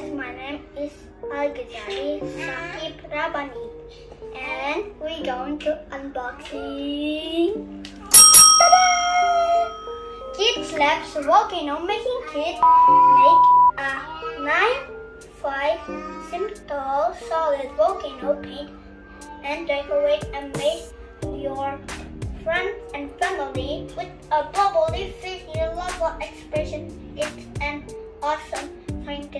guys, my name is Al-Ghazali Rabbani and we're going to unboxing! KidzLabs Volcano making kit make a 9 5 simple solid volcano paint and decorate and make your friends and family with a bubbly fizzy lava expression. It's an awesome scientist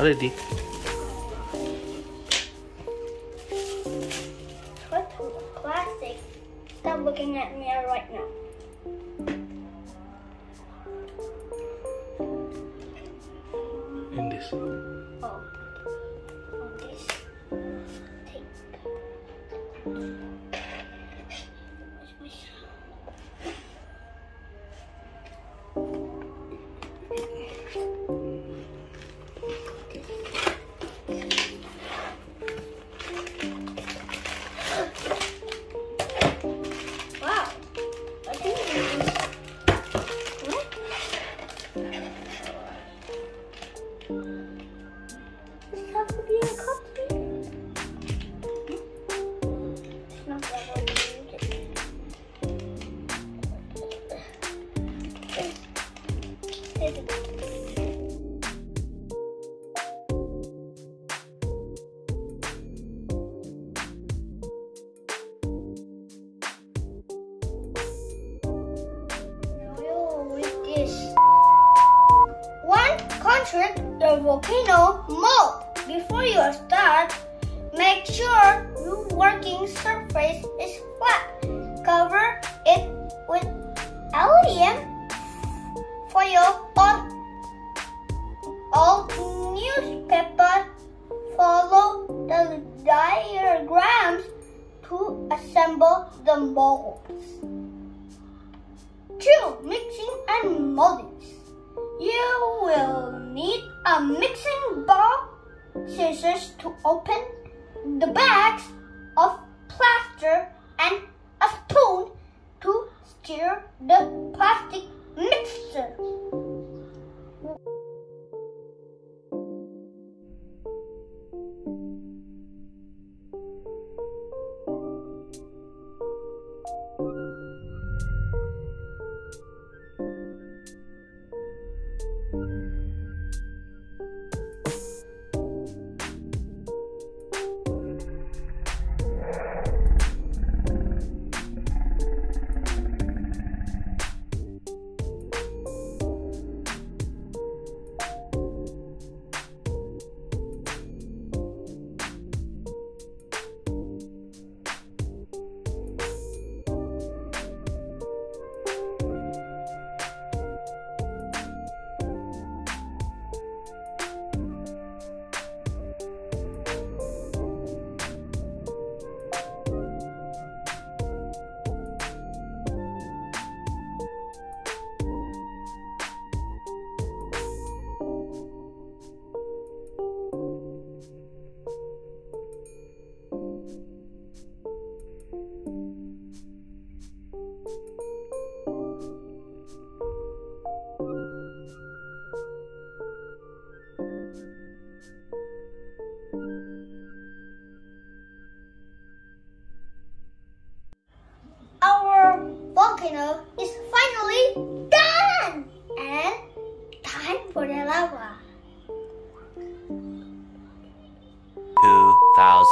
Ready? What classic? Stop looking at me right now. In this. Oh. On this. One, contact the volcano mode. Make sure your working surface is flat. Cover it with aluminium foil or old newspaper. Follow the diagrams to assemble the molds. Two, mixing and molding. You will need a mixing bowl, scissors to open the bags of plaster, and a spoon to stir the plastic mixture.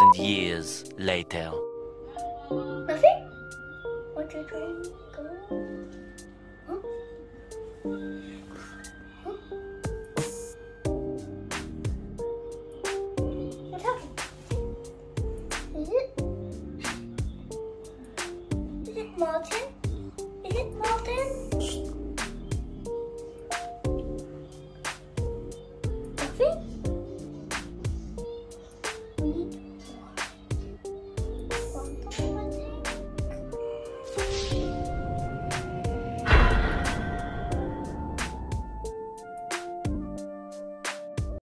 2,000 years later. Nothing? Two, three, go. Huh?